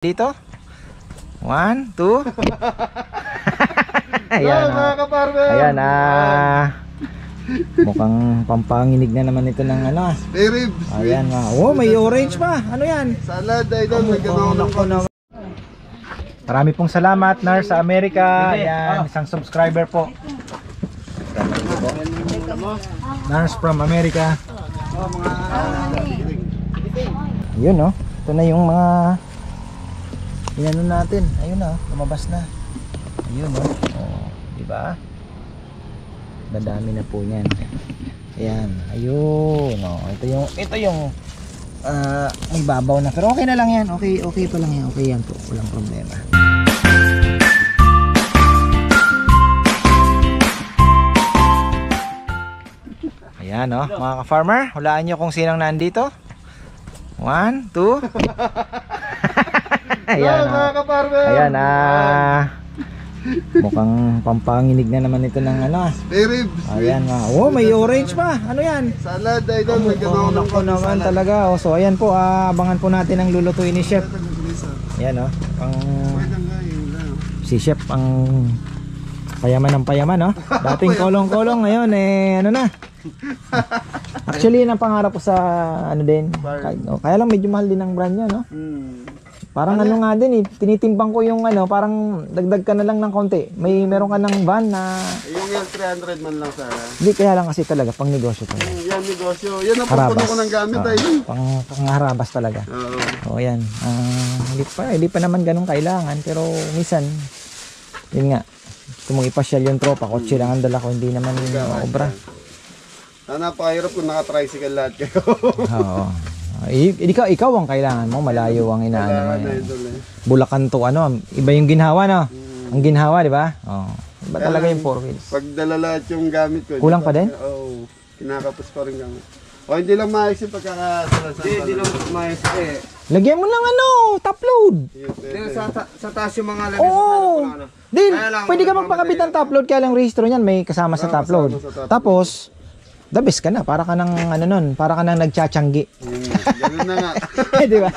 Dito. One, two. Ayan. Oh. mga kaparmer. Ayan, ah. Mukhang pampanginig na naman ito ng ano. ah. May ribs. Ayan, ah. Oh, may orange pa. Ano yan? Salad, idol. May Oh, ganun naku, naku. Marami pong salamat, Nars sa Amerika. Ayan, isang subscriber po. Nars from America. Yun, no? Ito na yung mga inano natin. Ayun na, lumabas na. Ayun, no? Oh, di ba? Dadami na po niyan. Ayan, ayun. Oh, ito yung ito yung ah, may na. Pero okay na lang yan. Okay, okay pa lang yan. Okay yan po. Walang problema. Ayan, oh, mga ka-farmer. Hulaan nyo kung sinang nandito. One, two. Ayan, Ayan, mga oh. kaparmer. Ayan, ah. Mukhang pampanginig na naman ito ng ano. ah. May ribs. Ayan, ah. Oh, may orange pa. Ano yan? Salad, idol. May Oh, naku naman talaga. Oh, so ayan po, ah, abangan po natin ang lulutuin ni Chef. Ayan oh, ang si Chef ang payaman ng payaman oh. Dating kolong-kolong ngayon eh ano na. Actually, yun ang pangarap ko sa ano din. Kaya, oh, kaya lang medyo mahal din ang brand niya no. Hmm. Parang ano nga din eh, tinitimbang ko yung ano, parang dagdag ka na lang ng konti. May meron ka ng van na Yung yan, 300 man lang sana. hindi kaya lang kasi talaga pang negosyo to. Hmm, Yan, negosyo. Yan ang pupuno ko ng gamit, Ah, idol. pang pangharabas talaga. Oo. O yan. Ah, hindi pa hindi pa naman ganun kailangan pero minsan yun nga. Mong ipasyal yung tropa, kotse lang ang dala ko, hindi naman yung obra. Ah, napakahirap kung naka-tricycle lahat kayo. Oo. I- ikaw, ikaw ang kailangan mo, malayo ang inaano mo. Yan. eh. Bulacan to ano, iba yung ginhawa no. Ang ginhawa, di ba? Oo. Iba talaga yung four wheels. Pag dala lahat yung gamit ko. Kulang pa din? Oo. kinakapos pa rin gamit. O hindi lang maayos yung pagkakasalasan. Hindi, hindi lang maayos eh. Lagyan mo ng ano, top load. Sa, sa taas yung mga Oo. Din, Kaya lang, pwede ka magpakabit ng top load kaya lang registro niyan may sa kasama sa top load. Tapos the best ka na, para ka nang ano nun, para ka nang nagtsatsyanggi. Hmm, ganun na nga. di ba?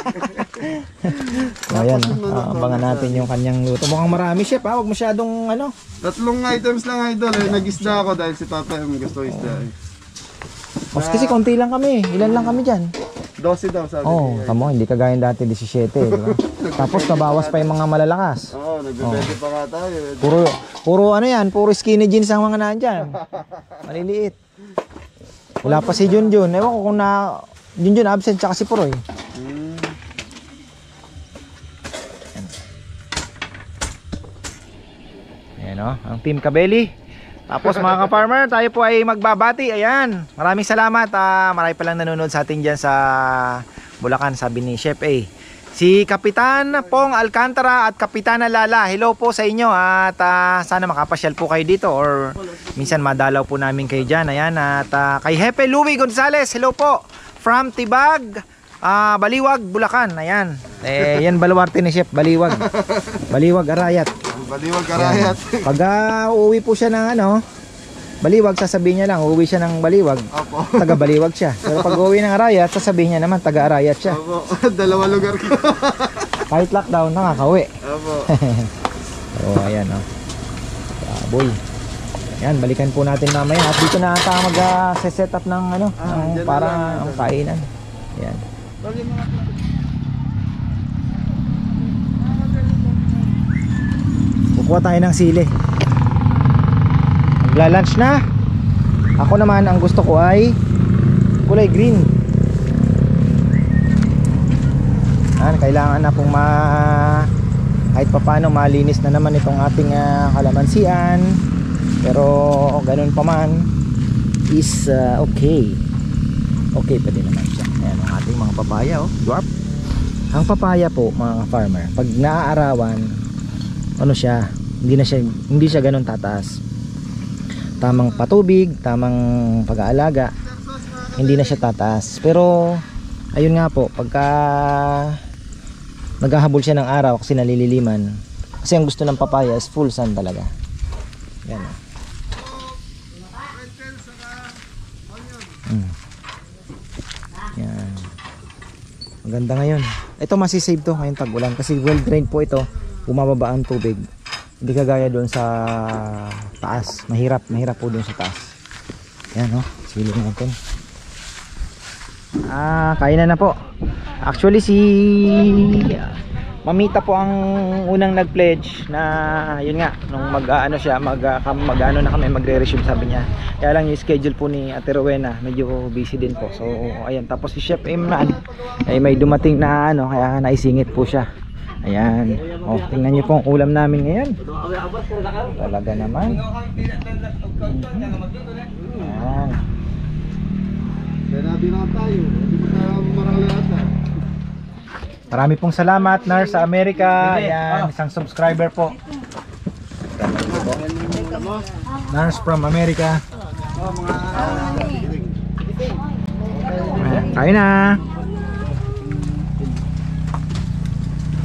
so, ayan, ah, abangan natin yung kanyang luto. Mukhang marami chef, ha? Huwag masyadong ano. Tatlong items lang idol eh. Nag-isda ako dahil si Papa yung gusto isda eh. Mas kasi konti lang kami. Ilan lang kami dyan? 12 daw sabi Oh, niya. tamo, hindi kagaya dati 17, di ba? Tapos nabawas pa yung mga malalakas. Oo, nagbebente pa nga tayo. eh. Puro, puro ano yan, puro skinny jeans ang mga nandyan. Maliliit. Wala pa si Junjun. Ewan ko kung na... Junjun absent tsaka si Puroy. Hmm. Ayan o, ang Team Kabeli. Tapos mga ka-farmer, tayo po ay magbabati. Ayan, maraming salamat. Ah, marami palang nanonood sa atin dyan sa Bulacan, sabi ni Chef A. Si Kapitan Pong Alcantara at Kapitana Lala, hello po sa inyo at ah, sana makapasyal po kayo dito or minsan madalaw po namin kayo dyan. Ayan, at ah, kay Hepe Louie Gonzales, hello po from Tibag, ah, Baliwag, Bulacan. Ayan, eh, yan baluarte ni Chef, Baliwag. Baliwag, Arayat. Baliwag karayat. Pag ah, uuwi po siya ng ano, Baliwag, sasabihin niya lang, uuwi siya ng Baliwag. Opo. Taga Baliwag siya. Pero pag uuwi ng Arayat, sasabihin niya naman, taga Arayat siya. Opo. Dalawa lugar ko. Kahit lockdown, nakakauwi. Opo. So, ayan, oh. Baboy. Ayan, balikan po natin mamaya. At dito na ata mag-set up ng ano, Ah, ng para ang kainan. Ayan. Kukuha tayo ng sili. Magla-lunch na. Ako naman, ang gusto ko ay kulay green. Yan, kailangan na pong ma kahit papano malinis na naman itong ating ah, kalamansian. Pero ganun pa man is ah, okay. Okay pa din naman siya. Ayan ang ating mga papaya oh, dwarf. Ang papaya po mga farmer, pag naaarawan, ano siya, hindi na siya hindi siya ganun tataas. Tamang patubig, tamang pag-aalaga, hindi na siya tataas. Pero ayun nga po, pagka naghahabol siya ng araw kasi nalililiman, kasi ang gusto ng papaya is full sun talaga. Yan. oh. Mm. Yan. Maganda ngayon. ito masisave to ngayong tag-ulan kasi well drained po ito bumababa ang tubig hindi kagaya doon sa taas mahirap mahirap po doon sa taas yan oh silong natin ah kaya na po actually si Mamita po ang unang nag-pledge na yun nga nung mag-ano siya mag mag-ano na kami magre-resume sabi niya. Kaya lang yung schedule po ni Ate Rowena medyo busy din po. So ayan tapos si Chef Imran ay may dumating na ano kaya naisingit po siya. Ayan. Oh, tingnan niyo po ang ulam namin ngayon. Talaga naman. Ayan. Lang tayo. Tayo marami pong salamat Nars sa Amerika. Ayan, isang subscriber po. Nars from America. Ayan, Tayo na.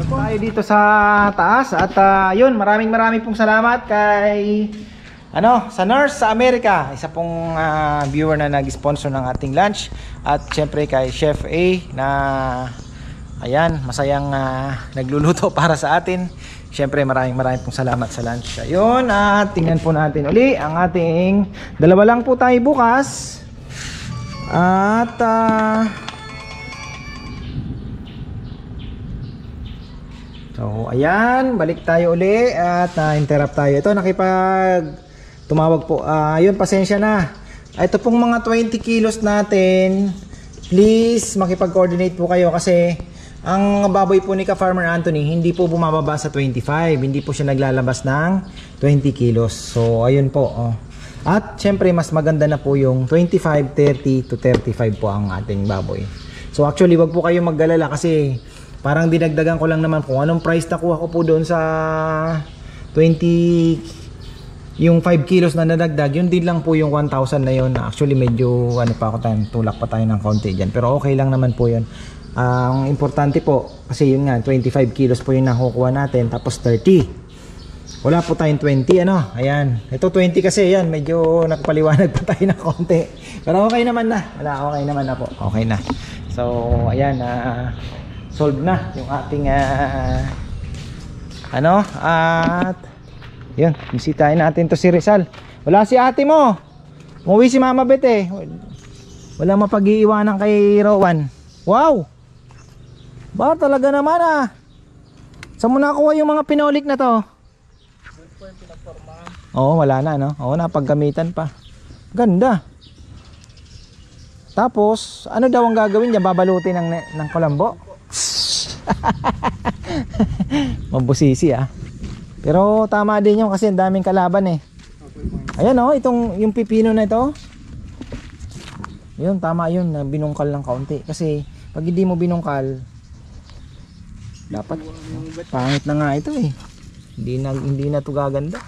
Tayo dito sa taas at ah, yun, maraming maraming pong salamat kay ano, sa Nurse sa Amerika, isa pong ah, viewer na nag-sponsor ng ating lunch at syempre kay Chef A na ayan, masayang ah, nagluluto para sa atin. Syempre maraming maraming pong salamat sa lunch. Ayun, at tingnan po natin uli ang ating dalawa lang po tayo bukas. At ah, So, ayan, balik tayo uli at na-interrupt tayo. Ito, nakipag tumawag po. Ah, yun, pasensya na. Ito pong mga 20 kilos natin, please makipag-coordinate po kayo kasi ang baboy po ni ka Farmer Anthony, hindi po bumababa sa 25. Hindi po siya naglalabas ng 20 kilos. So, ayun po. Oh. At syempre, mas maganda na po yung 25, 30 to 35 po ang ating baboy. So, actually, wag po kayo maggalala kasi parang dinagdagan ko lang naman kung anong price nakuha ko po doon sa 20 yung 5 kilos na nadagdag yun din lang po yung 1,000 na yun actually medyo ano pa ako tayo tulak pa tayo ng konti dyan. Pero okay lang naman po yun. Ang importante po kasi yun nga 25 kilos po yung nakukuha natin tapos 30 wala po tayong 20 ano? Ayan. Ito 20 kasi yan medyo nagpaliwanag pa tayo ng konti pero okay naman na. Wala okay naman na po. Okay na. So ayan ah solve na yung ating ah, ano? At yun bisitahin natin to si Rizal. Wala si ate mo. Umuwi si mama Bet eh. Wala mapag-iiwanan kay Rowan. Wow! Ba talaga naman ah. Saan mo nakuha yung mga pinolik na to? Oo wala na no? Oo napaggamitan pa. Ganda. Tapos ano daw ang gagawin niya? Babalutin ng, ng kulambo Mabusisi ah. Pero tama din yun kasi ang daming kalaban eh. Ayan oh, itong yung pipino na ito. Yun, tama yun na binungkal ng kaunti. Kasi pag hindi mo binungkal, dapat pangit na nga ito eh. Hindi na, hindi na to gaganda.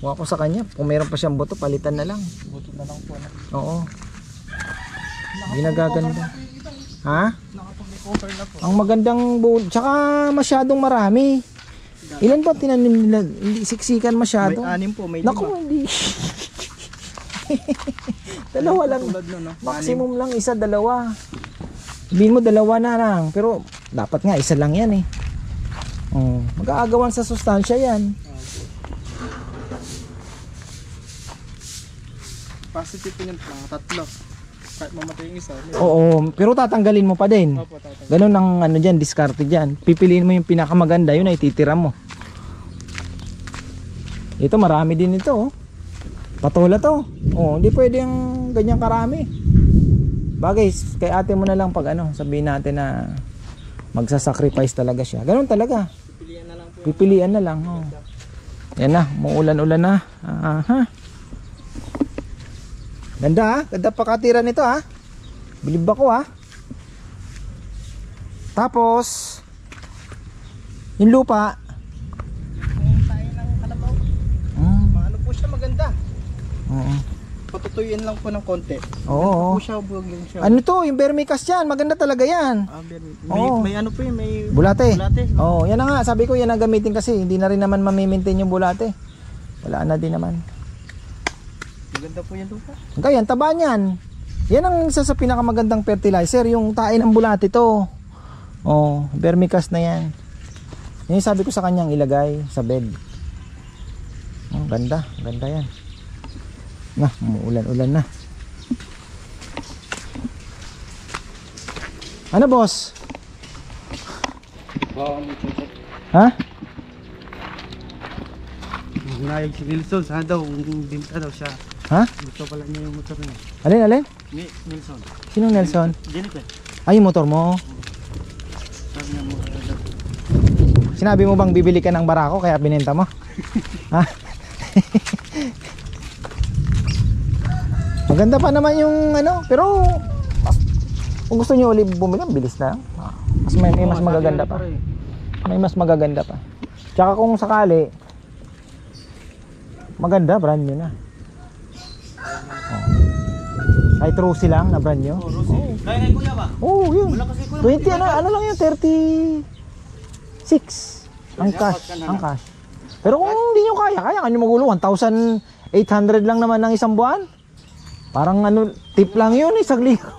Kuha ko sa kanya. Kung meron pa siyang buto, palitan na lang. Buto na lang po. Oo. Hindi na gaganda. Ha? Ang magandang bull, tsaka masyadong marami. Ilan ba tinanim nila? Hindi siksikan masyado. May anim po, may Naku, lima. hindi. dalawa lang. Nun, no? Maximum lang isa, dalawa. Sabihin mo dalawa na lang. Pero dapat nga isa lang yan eh. Oh, mag-aagawan sa sustansya yan. Positive po mga tatlo. Kahit mamatay yung isa. may- Oo, pero tatanggalin mo pa din. Opo. Ganun ang ano dyan, discarte dyan. Pipiliin mo yung pinakamaganda, yun ay titira mo. Ito marami din ito oh. Patola to. Oh, hindi pwede yung ganyan karami. Bagay, kay ate mo na lang pag ano, sabihin natin na magsasacrifice talaga siya. Ganun talaga. Pilihan na lang po. Pipilian na lang. Oh. Yan na, muulan-ulan na. Aha. Ganda ha, ganda pakatira nito ha. Bilib ako ha. Tapos, yung lupa. Kung tayo ng kalabaw, Mm, maano po siya maganda. oo. Patutuyuin lang po ng konti. Oo. Po siya, lang siya. Ano to, yung vermicast yan, maganda talaga yan. Ah, may, Oo. may ano po yun, may Bulate. bulate. Oo, oh, yan na nga, sabi ko yan ang gamitin kasi hindi na rin naman mamimaintain yung bulate. Wala na din naman. Maganda po yan lupa. Kaya yan, taba niyan. Yan ang isa sa pinakamagandang fertilizer, yung tain ng bulate to. Oh, vermicast na yan. Yan yung sabi ko sa kanyang ilagay sa bed. Oh, ganda, ganda yan. Na, umuulan-ulan na. Ano boss? Ha? Nayag si Wilson, sana daw, binta daw siya. Ha? Gusto pala niya yung motor niya. Alin, alin? Ni Wilson. Sinong Nelson? Jennifer. Ay, yung motor mo. Sabi niya mo. Sinabi mo bang bibili ka ng barako kaya binenta mo? ha? Maganda pa naman yung ano, pero mas, kung gusto niyo ulit bumili, bilis na. Mas may, may mas magaganda pa. May mas magaganda pa. Tsaka kung sakali, maganda, brand new na. Oh. Kahit Rusi lang na brand new. Kaya kay kuya ba? Oo, oh, yun. Wala kasi kuya. 20 ano, ano lang yun, 36 ang cash, ang cash. Pero kung hindi nyo kaya, kaya nyo magulo, 1,800 lang naman ng isang buwan. Parang ano, tip lang yun, isang linggo.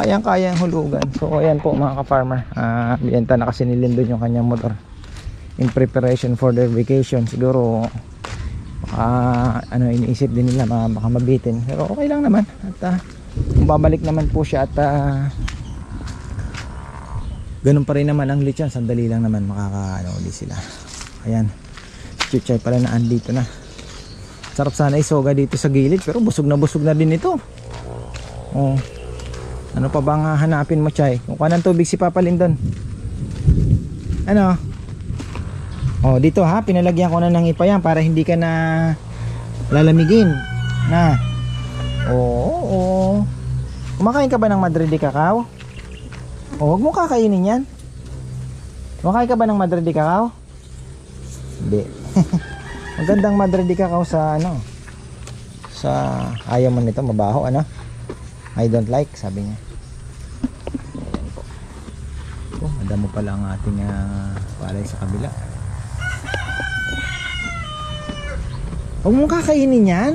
Kayang kaya ang hulugan. So ayan po mga ka-farmer. Ah, biyenta na kasi ni Lindon yung kanyang motor. In preparation for their vacation. Siguro baka ano iniisip din nila baka mabitin. Pero okay lang naman. At ah, kung babalik naman po siya at ah, ganun pa rin naman ang lechon. Sandali lang naman makaka ano ulit sila. Ayan. Chuchay pala na andito na. Sarap sana isoga dito sa gilid pero busog na busog na din ito. Oh. Ano pa bang hahanapin mo, Chay? Kung ng tubig si Papa Lindon. Ano? Oh, dito ha, pinalagyan ko na ng ipa yan para hindi ka na lalamigin. Na. Oo, oo. Kumakain ka ba ng Madrid de cacao? Oh, wag mo kakainin yan. Kumakain ka ba ng Madrid de cacao? Hindi. Magandang Madrid de cacao sa ano? Sa ayaw mo nito, mabaho ano? I don't like, sabi niya. Ayan po. Oh, madamo pala ang ating uh, palay sa kabila. Huwag mong kakainin yan.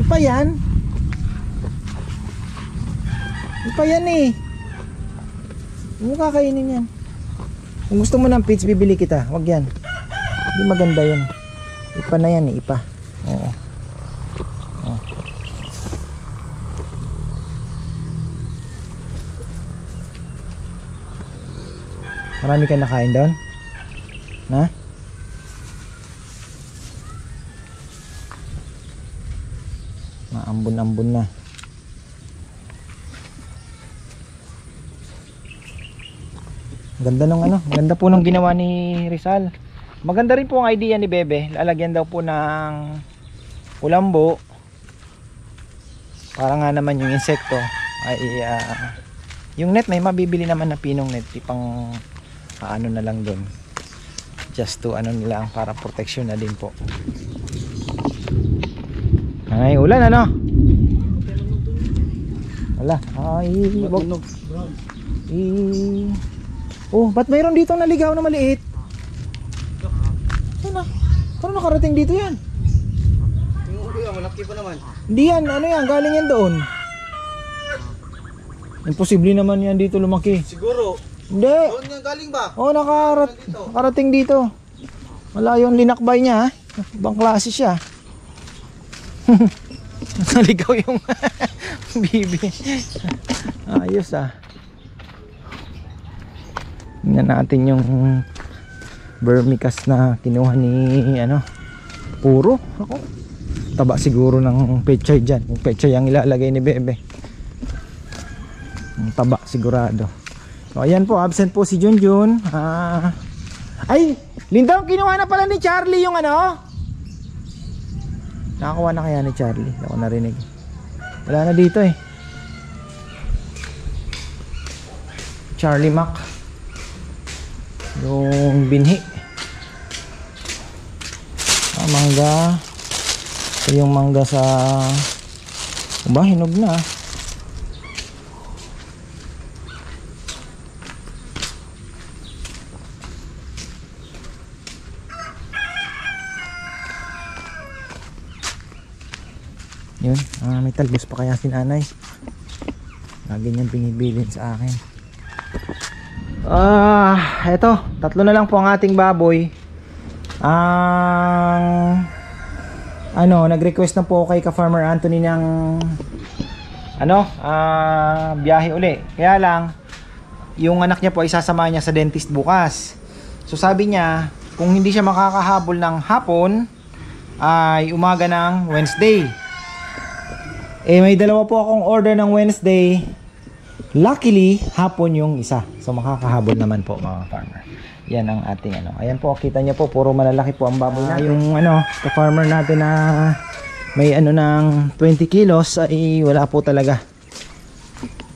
Ipa yan. Ipa yan eh. Huwag mong kakainin yan. Kung gusto mo ng pits, bibili kita. Huwag yan. Hindi maganda yun. Ipa na yan eh, ipa. Oo. Oo. Marami ka nakain doon? Ha? Maambon-ambon na. Ganda nung ano, ganda po nung ginawa ni Rizal. Maganda rin po ang idea ni Bebe. Lalagyan daw po ng kulambo. Para nga naman yung insekto ay ah, yung net may mabibili naman na pinong net tipang ano na lang doon just to ano nila para protection na din po ay ulan ano wala ay wag. I oh ba't mayroon dito naligaw na maliit? Ano paano nakarating dito yan? Yung malaki pa naman. hindi yan ano yan galing yan doon. Imposible naman yan dito lumaki. Siguro, hindi. Doon nga galing ba? Oh, nakarat nakarating dito. Malayo ang linakbay niya, ha? Ibang klase siya. Naligaw yung bibi. Ayos ah. Tingnan natin yung vermicast na kinuha ni ano. Puro. Ako. Taba siguro ng pechay dyan. Yung pechay ang ilalagay ni Bebe. Ang taba sigurado. So ayan po, absent po si Junjun. Ah. Ay, Lindong, kinuha na pala ni Charlie yung ano? Nakakuha na kaya ni Charlie? Ako narinig. Wala na dito eh. Charlie Mac. Yung binhi. Ah, mangga. Ito yung mangga sa... Ba, hinog na ah. Yun, ah, may talbos pa kaya si nanay. Lagi niyang binibilin sa akin. Ah, eto, tatlo na lang po ang ating baboy. Ang ano, nag-request na po kay ka Farmer Anthony ng ano, ah, biyahe uli. Kaya lang yung anak niya po ay sasama niya sa dentist bukas. So sabi niya, kung hindi siya makakahabol ng hapon, ay umaga ng Wednesday. Eh may dalawa po akong order ng Wednesday. Luckily, hapon yung isa. So makakahabol naman po mga farmer. Yan ang ating ano. Ayan po, kita niyo po, puro malalaki po ang baboy na. Yung ano, ka farmer natin na may ano ng 20 kilos ay wala po talaga.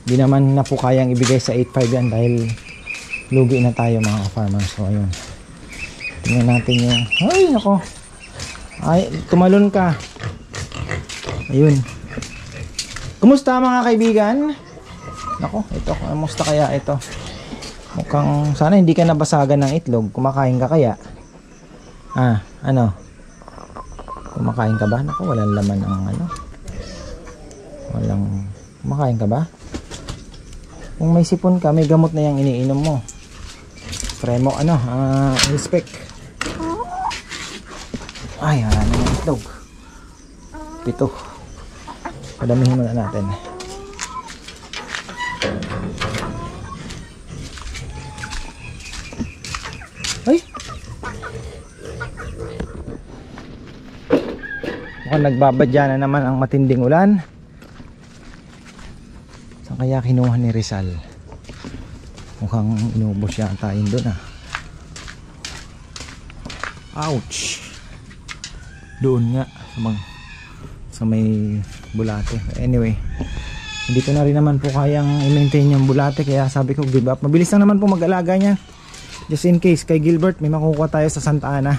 Hindi naman na po kayang ibigay sa 8.5 yan dahil lugi na tayo mga farmer. So ayun. Tingnan natin yung ay nako. Ay, tumalon ka. Ayun. Kumusta mga kaibigan? Nako, ito, kumusta kaya ito? Mukhang sana hindi ka nabasagan ng itlog. Kumakain ka kaya? Ah, ano? Kumakain ka ba? Nako, walang laman ang ano. Walang kumakain ka ba? Kung may sipon ka, may gamot na yung iniinom mo. Premo ano, ah, respect. Ay, wala na yung itlog. Pito. Padamihin muna natin. Ay! Mukhang nagbabadya na naman ang matinding ulan. Saan kaya kinuha ni Rizal? Mukhang inubos siya ang tayin doon ah. Ouch! Doon nga sa, sa may bulate. Anyway, hindi ko na rin naman po kayang i-maintain yung bulate kaya sabi ko give up. Mabilis lang naman po mag-alaga niya. Just in case kay Gilbert may makukuha tayo sa Santa Ana.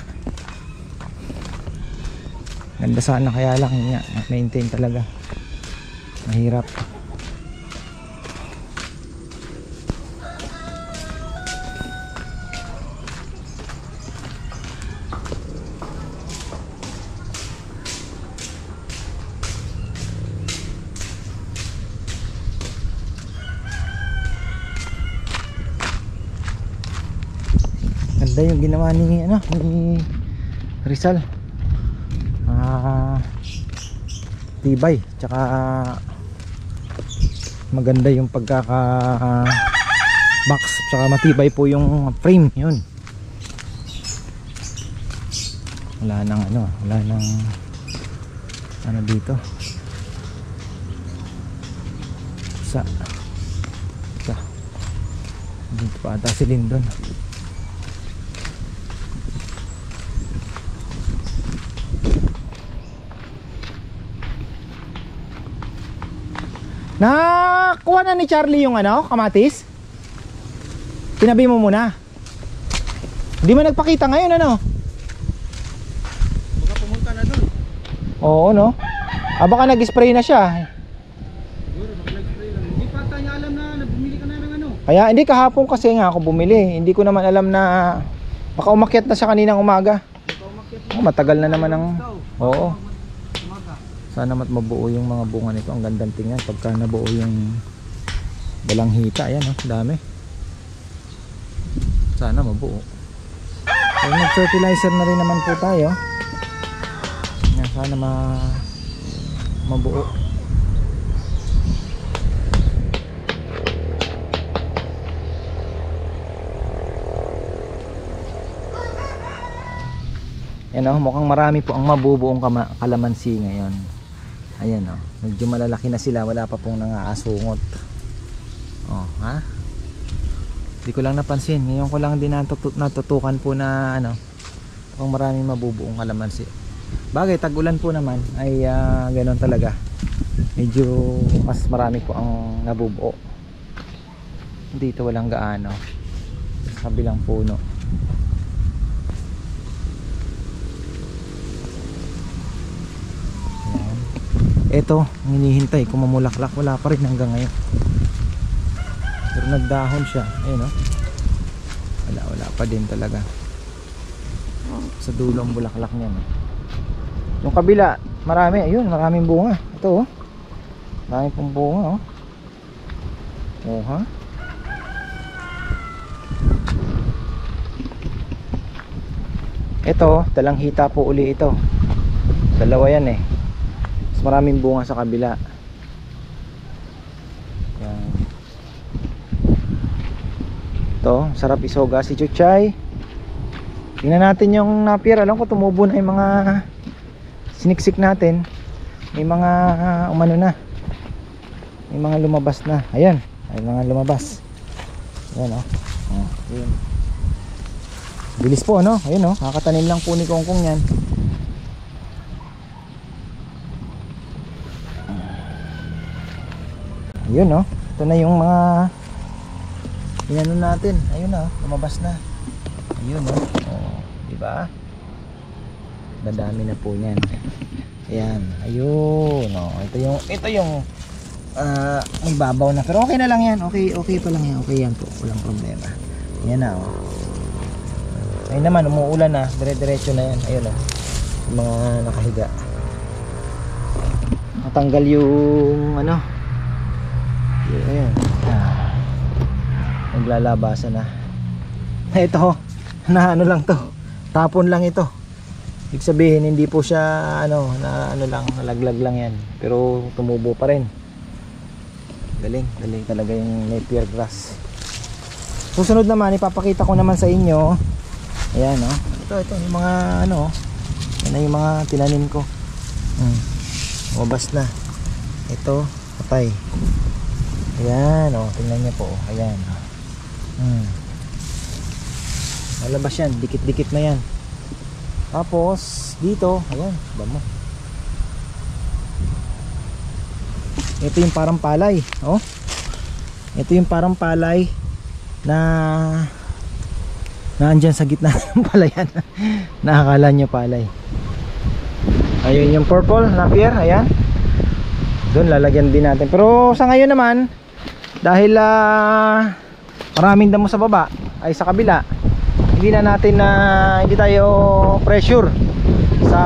Ganda sana kaya lang niya maintain talaga. Mahirap. Ginawa ni ano ni Rizal. Ah tibay tsaka maganda yung pagkaka box tsaka matibay po yung frame yun. Wala nang ano, wala nang ano dito. Sa sa dito pa ata si Nakuha na ni Charlie yung ano, kamatis? Tinabi mo muna. Hindi mo nagpakita ngayon ano? Baka pumunta na doon. Oo no. Ah baka nag-spray na siya. Siguro, baka nag-spray lang. Hindi pa niya alam na nabumili ka na ng ano. Kaya hindi kahapon kasi nga ako bumili. Hindi ko naman alam na baka umakyat na siya kaninang umaga. Baka umakyat Oh, matagal na naman ang. Oo. Sana mat mabuo yung mga bunga nito. Ang gandang tingnan pagka nabuo yung dalang hita. Ayan oh, dami. Sana mabuo. Ay, nag-fertilizer na rin naman po tayo. Yan, sana ma mabuo. Yan oh, mukhang marami po ang mabubuong kalamansi ngayon. Ayan oh, medyo malalaki na sila, wala pa pong nangaasungot. Oh, ha? Hindi ko lang napansin. Ngayon ko lang din natutu- natutukan po na ano, mukhang maraming mabubuong kalamansi. Bagay, tag-ulan po naman ay ah, ganoon talaga. Medyo mas marami po ang nabubuo. Dito walang gaano. Sa kabilang puno. Ito, hinihintay kung mamulaklak. Wala pa rin hanggang ngayon. Pero nagdahon siya. Ayun, no? Wala, wala pa din talaga. Sa dulo ang bulaklak niya. No? Oh. Yung kabila, marami. Ayun, maraming bunga. Ito, oh. Marami pong bunga, oh. Oh, ha? Ito, talanghita po uli ito. Dalawa yan, eh mas maraming bunga sa kabila. Yan. Ito sarap isoga si Chuchay. Tingnan natin yung napier alam ko tumubo na yung mga siniksik natin. May mga umano na. May mga lumabas na. Ayan may mga lumabas. Ayan oh, oh ayan. bilis po ano ayun oh. Kakatanim lang po ni Kongkong yan ayun oh ito na yung mga inano natin. Ayun oh lumabas na. Ayun oh, oh di ba? Dadami na po niyan. Ayan. Ayun oh. Ito yung ito yung ah may babaw na. Pero okay na lang yan. Okay okay pa lang yan. Okay yan po. Walang problema. Yan na oh. Ayun naman umuulan na. Dire diretso na yan. Ayun oh. Mga nakahiga. Matanggal yung ano ayun ah, naglalabasan na. Ito na ano lang to. Tapon lang ito. Ibig sabihin hindi po siya ano na ano lang nalaglag lang yan. Pero tumubo pa rin. Galing galing talaga yung napier grass. Susunod naman ipapakita ko naman sa inyo. Ayan oh. Ito ito yung mga ano oh. yan yung mga tinanim ko. Hmm. umabas na. Ito patay ayan oh tingnan niyo po ayan. Hmm. malabas yan dikit dikit na yan. Tapos dito ayan bamo ito yung parang palay oh. Ito yung parang palay na na andyan sa gitna ng palayan nakakala nyo palay. Ayun yung purple na pier ayan. Doon lalagyan din natin. Pero sa ngayon naman dahil ah, maraming damo sa baba ay sa kabila hindi na natin na hindi tayo pressure sa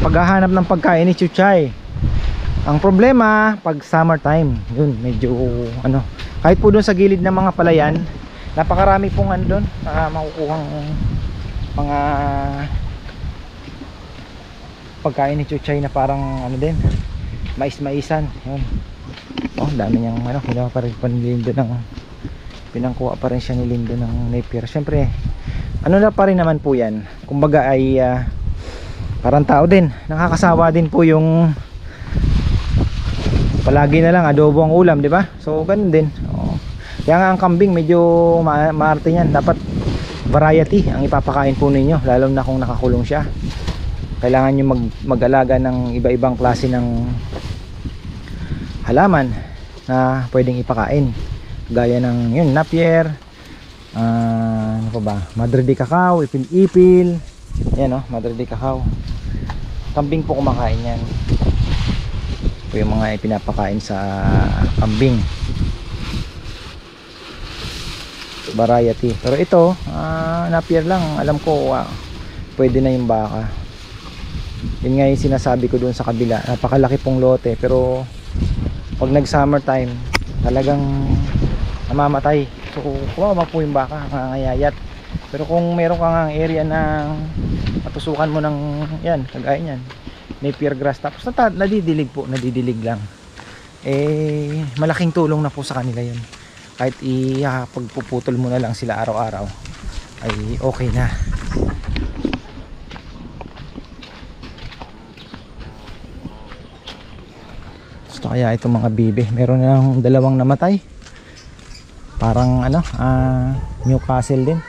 paghahanap ng pagkain ni Chuchay. Ang problema pag summer time yun medyo ano kahit po doon sa gilid ng mga palayan napakarami pong ano doon uh, makukuhang mga pagkain ni Chuchay na parang ano din mais-maisan yun. Oh dami niyang ano kailangan pa rin panilindo ng pinangkuha pa rin siya ni Lindo ng Napier. Syempre ano na pa rin naman po yan? Kumbaga ay uh, parang tao din. Nakakasawa din po yung palagi na lang adobo ang ulam di ba? So ganun din. Oh. kaya nga ang kambing medyo ma maarte yan dapat variety ang ipapakain po ninyo lalo na kung nakakulong siya kailangan nyo mag mag-alaga ng iba-ibang klase ng halaman na pwedeng ipakain. Gaya ng yun napier uh, ano pa ba? Madre de cacao ipil-ipil. Yan oh, madre de cacao. Kambing po kumakain yan. Po yung mga ipinapakain sa kambing. Variety. Pero ito uh, napier lang. Alam ko uh, pwede na yung baka yun nga yung sinasabi ko dun sa kabila. Napakalaki pong lote pero pag nag summer time talagang namamatay. So kumawa po yung baka ngangayayat pero kung meron kang area na matusukan mo ng yan kagaya nyan napier grass tapos nata, nadidilig po nadidilig lang. Eh malaking tulong na po sa kanila yun. Kahit ipagpuputol mo na lang sila araw-araw ay okay na gusto kaya itong mga bibe meron na dalawang namatay. Parang ano uh, Newcastle din.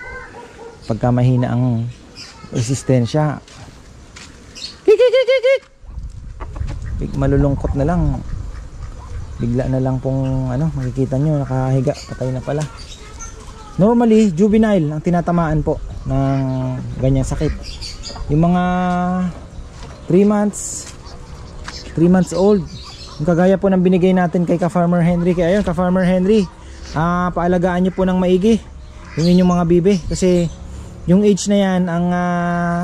Pagka mahina ang resistensya. Big malulungkot na lang. Bigla na lang pong ano makikita nyo nakahiga. Patay na pala. Normally juvenile ang tinatamaan po ng ganyang sakit. Yung mga 3 months 3 months old yung kagaya po ng binigay natin kay ka farmer Henry kaya ayun ka farmer Henry uh, paalagaan nyo po ng maigi yung inyong mga bibe kasi yung age na yan ang uh,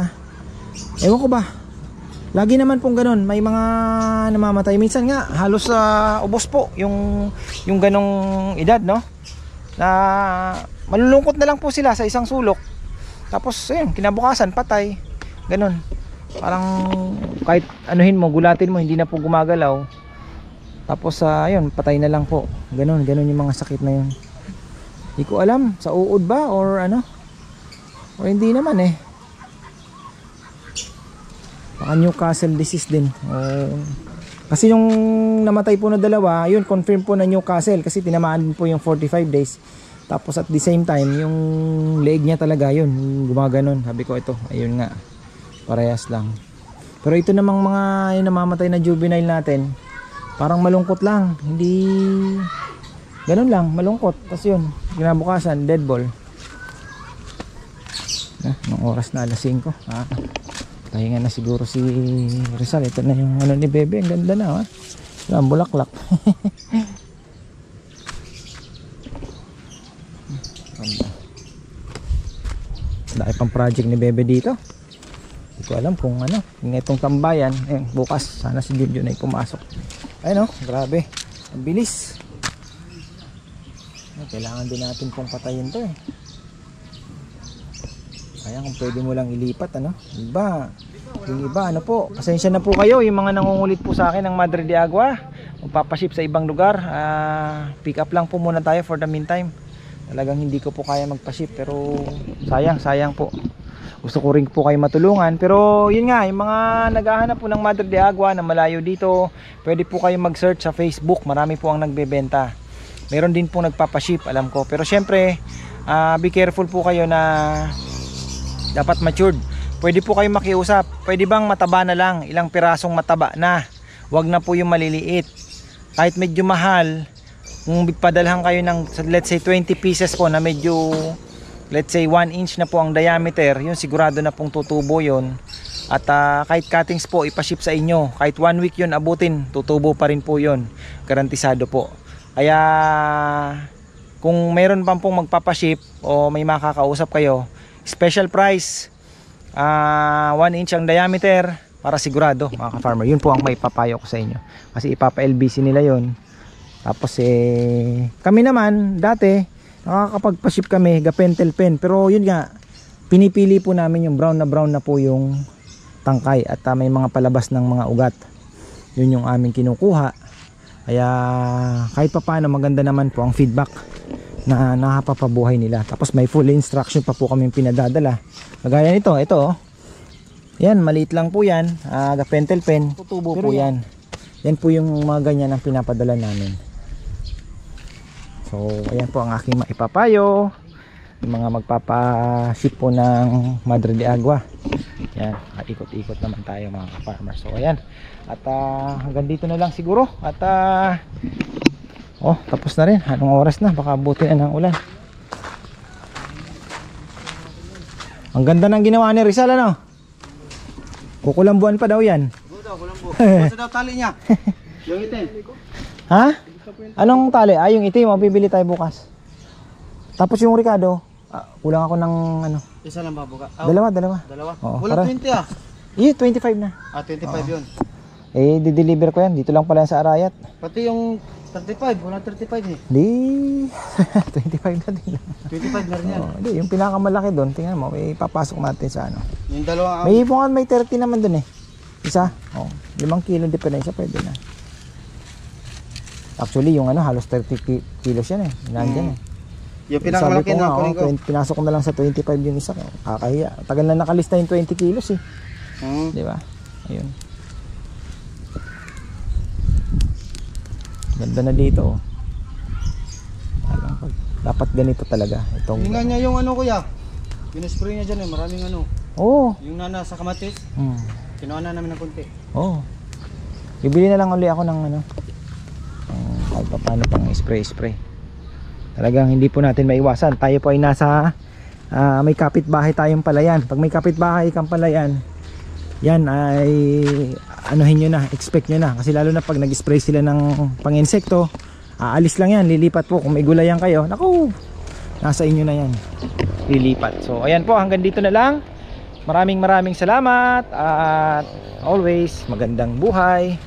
ewan ko ba lagi naman pong ganun may mga namamatay minsan nga halos uh, ubos po yung yung ganong edad no na malulungkot na lang po sila sa isang sulok Tapos ayun, kinabukasan patay. Ganun. Parang kahit anuhin mo, gulatin mo, hindi na po gumagalaw. Tapos sa ayun, patay na lang po. Ganun, ganun yung mga sakit na yun. Hindi ko alam, sa uod ba or ano? O hindi naman eh. Baka Newcastle disease din. O, kasi yung namatay po na dalawa, yun confirm po na Newcastle kasi tinamaan po yung 45 days. Tapos at the same time, yung leg niya talaga yun, gumaganon. Sabi ko ito, ayun nga. Parehas lang. Pero ito namang mga yung namamatay na juvenile natin, parang malungkot lang. Hindi ganun lang, malungkot. Tapos yun, kinabukasan, dead ball. Ah, nung oras na alas 5. Ah, pahinga na siguro si Rizal. Ito na yung ano ni Bebe. Ang ganda na. Ah. Wala, bulaklak. Dahil pang project ni Bebe dito. Hindi ko alam kung ano. Itong tambayan. Eh, bukas. Sana si Junjun ay pumasok. Ayun oh, grabe. Ang bilis. Kailangan din natin pong patayin to eh. Kaya kung pwede mo lang ilipat ano. Iba. Yung iba ano po. Pasensya na po kayo yung mga nangungulit po sa akin ng Madre de Agua. Magpapaship sa ibang lugar. Ah, pick up lang po muna tayo for the meantime. Talagang hindi ko po kaya magpaship pero sayang, sayang po. Gusto ko rin po kayo matulungan pero yun nga, yung mga naghahanap po ng Madre de Agua na malayo dito, pwede po kayo mag-search sa Facebook. Marami po ang nagbebenta. Meron din po nagpapaship, alam ko. Pero syempre, ah, be careful po kayo na dapat matured. Pwede po kayo makiusap. Pwede bang mataba na lang? Ilang pirasong mataba na. Huwag na po yung maliliit. Kahit medyo mahal, kung padalhan kayo ng let's say 20 pieces po na medyo let's say 1 inch na po ang diameter, yun sigurado na pong tutubo yun. At ah, kahit cuttings po ipaship sa inyo, kahit 1 week yun abutin, tutubo pa rin po yun. Garantisado po. Kaya kung meron pang pong magpapaship o may makakausap kayo, special price ah 1 inch ang diameter para sigurado mga ka-farmer yun po ang may papayo ko sa inyo kasi ipapa LBC nila yon tapos eh kami naman dati nakakapagpa-ship kami gapentel pen pero yun nga pinipili po namin yung brown na brown na po yung tangkay at ah, may mga palabas ng mga ugat yun yung aming kinukuha kaya kahit pa paano maganda naman po ang feedback na nakapapabuhay nila. Tapos may full instruction pa po kami pinadadala. Kagaya nito, ito oh. Yan, maliit lang po yan. Uh, pentel pen. Tutubo po yan. Yan po yung mga ganyan ang pinapadala namin. So, ayan po ang aking maipapayo. Yung mga magpapaship po ng Madre de Agua. Yan, ikot-ikot naman tayo mga farmer. So, ayan. At uh, hanggang dito na lang siguro. At uh, Oh, tapos na rin. Anong oras na? Baka buti na ng ulan. Ang ganda ng ginawa ni Rizal, ano? Kukulambuan pa daw yan. Basta daw tali niya. Yung itin. Ha? Anong tali? Ah, yung itim. Mabibili tayo bukas. Tapos yung Ricardo, ah, kulang ako ng ano. Isa lang ba buka? Ah, Dalawa, dalawa. dalawa. Oo, Wala para- 20 ah. Eh, 25 na. Ah, 25 yun. Eh, di-deliver ko yan. Dito lang pala sa Arayat. Pati yung 35, wala 35 eh. Di, 25 na din. 25 na rin yan. Oh, di, yung pinakamalaki doon, tingnan mo, may papasok natin sa ano. Yung dalawang May ipungan may 30 naman dun eh. Isa. Oh, 5 kilo diferensya pwede na. Actually, yung ano, halos 30 ki- kilos yan eh. Nandyan eh. Yung pinakamalaki ko na kunin ko. oh, 20 pinasok ko na lang sa 25 yung isa. oh. Kakahiya. Tagal na nakalista yung 20 kilos eh. Hmm. Di ba? Ayun. Ganda na dito oh. Alam ko, dapat ganito talaga. Itong, Tingnan niya yung ano kuya. Pinaspray niya dyan eh, maraming ano. Oo. Yung nana sa kamatis, Oh. Hmm. kinuha na namin ng konti. Oo. Bibili na lang uli ako ng ano. Kahit pa paano pang spray spray. Talagang hindi po natin maiwasan. Tayo po ay nasa ah, may kapitbahay tayong palayan. Pag may kapitbahay kang palayan, yan ay anuhin nyo na, expect nyo na. Kasi lalo na pag nag-spray sila ng pang-insekto, aalis lang yan, lilipat po. Kung may gulayan kayo, naku, nasa inyo na yan. Lilipat. So, ayan po, hanggang dito na lang. Maraming maraming salamat at always magandang buhay.